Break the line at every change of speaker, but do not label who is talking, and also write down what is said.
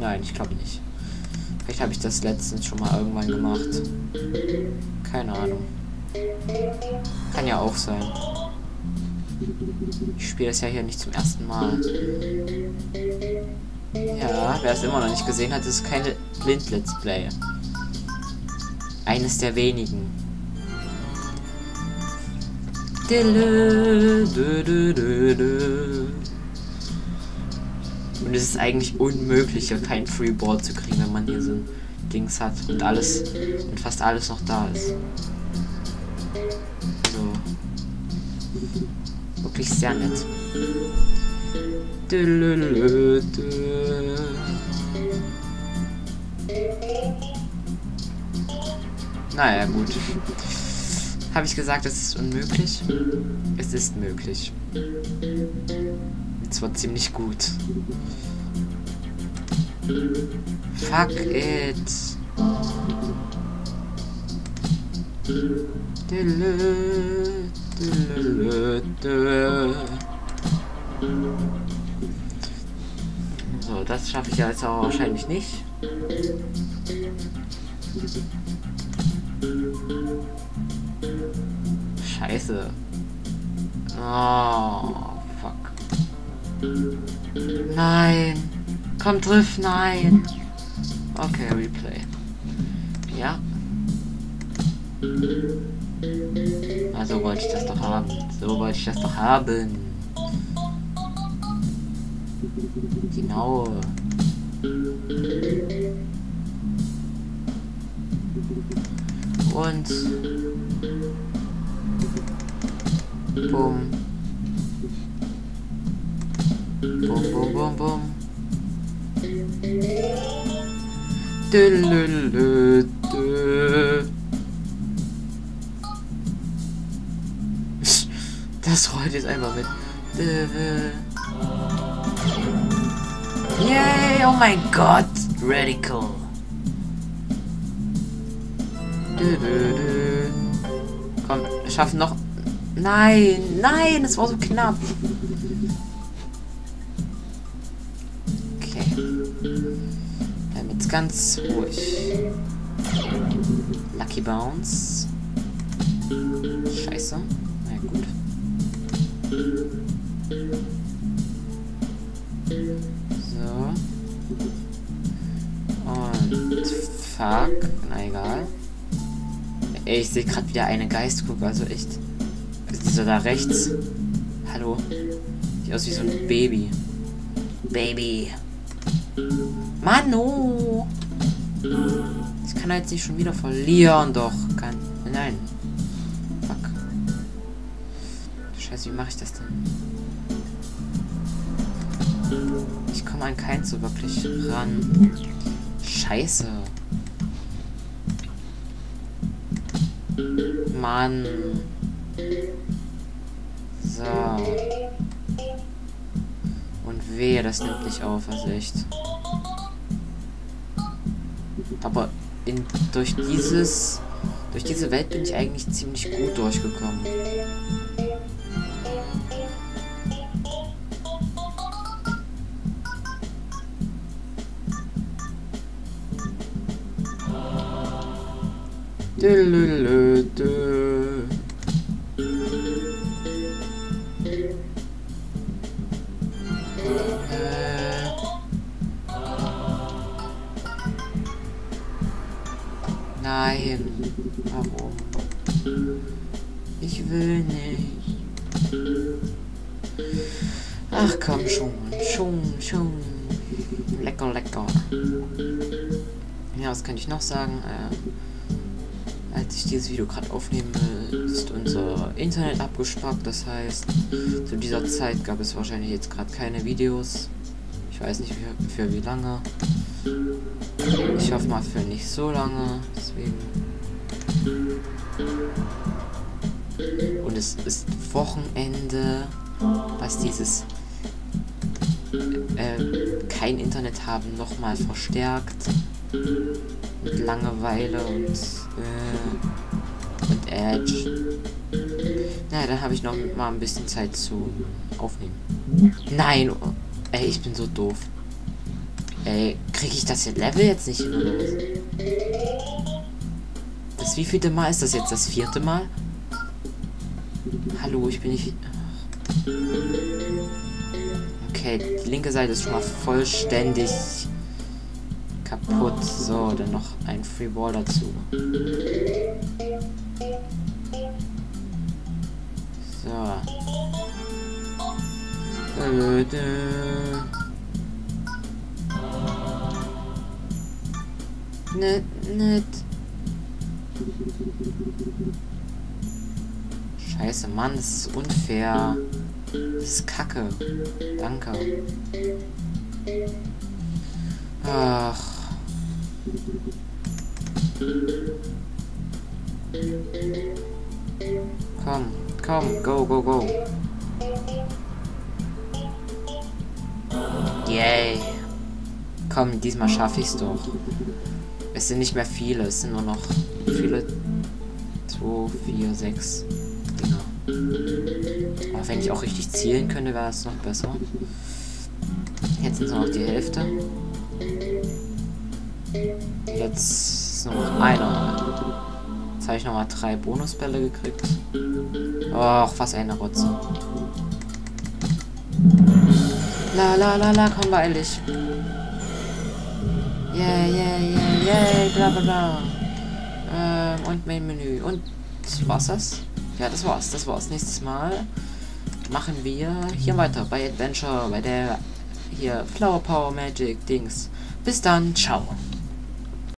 Nein, ich glaube nicht. Vielleicht habe ich das letztens schon mal irgendwann gemacht. Keine Ahnung. Kann ja auch sein. Ich spiele es ja hier nicht zum ersten Mal. Ja, wer es immer noch nicht gesehen hat, ist keine Blind-Let's Play. Eines der wenigen. Und es ist eigentlich unmöglich, hier kein Freeboard zu kriegen, wenn man hier so ein Dings hat und alles und fast alles noch da ist. So. Wirklich sehr nett. Naja, gut. Habe ich gesagt, es ist unmöglich? Es ist möglich. Und zwar ziemlich gut. Fuck it. So, das schaffe ich auch wahrscheinlich nicht. Scheiße. Oh. Nein. Komm, triff, nein. Okay, Replay. Ja. Also wollte ich das doch haben. So wollte ich das doch haben. Genau. Und Bum. Bum, bum, bum, bum. Dülülülü. Das rollt jetzt einfach mit. Yay, oh mein Gott. Radical. Komm, schaffen noch Nein, nein, es war so knapp. Ganz ruhig. Lucky Bounce. Scheiße. Na ja, gut. So. Und fuck. Na egal. Ich sehe gerade wieder eine Geistguck, also echt. Dieser da rechts. Hallo. Sieht aus wie so ein Baby. Baby. Mano. Ich kann jetzt nicht schon wieder verlieren, doch. Kann. Nein. Fuck. Scheiße, wie mache ich das denn? Ich komme an keinen so wirklich ran. Scheiße. Mann. So. Und wehe, das nimmt nicht auf, also echt. Aber in, durch dieses... Durch diese Welt bin ich eigentlich ziemlich gut durchgekommen. Dö, Nein. Warum? Ich will nicht. Ach komm schon. Schon, schon. Lecker, lecker. Ja, was könnte ich noch sagen? Äh, als ich dieses Video gerade aufnehme, ist unser Internet abgespackt. Das heißt, zu dieser Zeit gab es wahrscheinlich jetzt gerade keine Videos. Ich weiß nicht für, für wie lange. Ich hoffe mal für nicht so lange. Deswegen. Und es ist Wochenende, was dieses äh, kein Internet haben nochmal verstärkt. Mit Langeweile und, äh, und Edge. Na, dann habe ich noch mal ein bisschen Zeit zu aufnehmen. Nein! Ey, ich bin so doof. Ey, kriege ich das Level jetzt nicht hin oder was? Das wievielte Mal ist das jetzt? Das vierte Mal? Hallo, ich bin nicht... Okay, die linke Seite ist schon mal vollständig kaputt. So, dann noch ein Free Ball dazu. So. Nett, nett. Scheiße, Mann, das ist unfair. Das ist kacke. Danke. Ach. Komm, komm, go, go, go. Yay. Komm, diesmal schaffe ich's doch. Es sind nicht mehr viele, es sind nur noch viele. 2, 4, 6 Dinger. Aber wenn ich auch richtig zielen könnte, wäre es noch besser. Jetzt sind es noch die Hälfte. Jetzt ist nur noch einer. Jetzt habe ich nochmal drei Bonusbälle gekriegt. Och, was eine Rotze. La la la la, komm beeilig. Yeah, yeah, yeah, yeah, bla bla bla. Ähm, und Main Menü. Und war's das? Ja, das war's, das war's. Nächstes Mal machen wir hier weiter bei Adventure, bei der hier Flower Power Magic Dings. Bis dann, ciao.